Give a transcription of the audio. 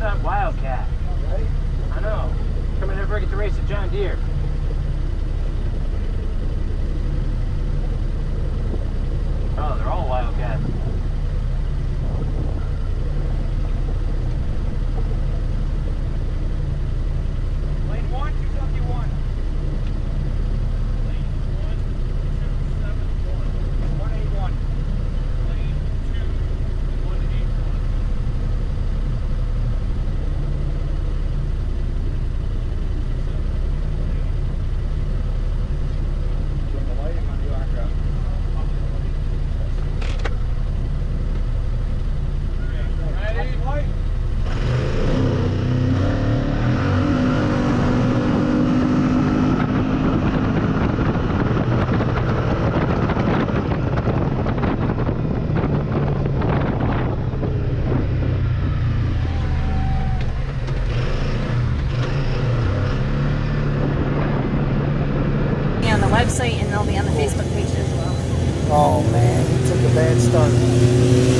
at that Wildcat. I know. Coming over get to race at John Deere. Website and they'll be on the Facebook page as well. Oh man, he took a bad start.